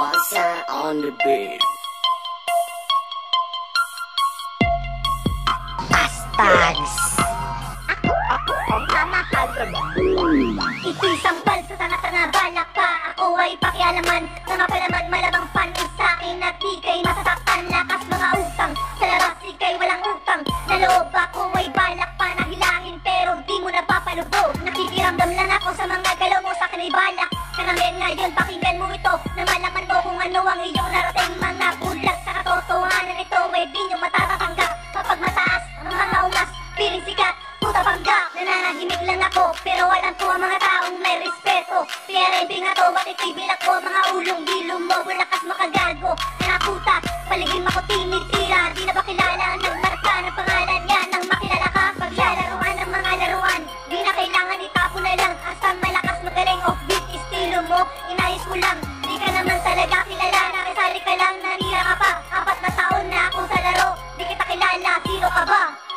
Sponsor on the beat. Bastags. Ito'y sampal sa tanga-tanga balak pa Ako ay pakialaman Mga palaman malabang panis sa akin At di kay masasaktan Lakas mga utang Pinawalan ko mga taong may respeto. Pinarembing na to, ba't ito'y ko Mga ulong bilong mo, bulakas makagago. Anak puta, paligim ako tinitira. Di na ba kilala ang nagmarka ng pangalan niya? Nang makilala ka, paglalaroan ng mga laruan. Di na kailangan itapo na lang. Asan malakas magaling offbeat estilo mo Inayos ko lang, di ka naman talaga kilala. Nakisali ka lang, nanira ka pa. Apat na taon na ako sa laro. Di kita kilala, sino ka ba?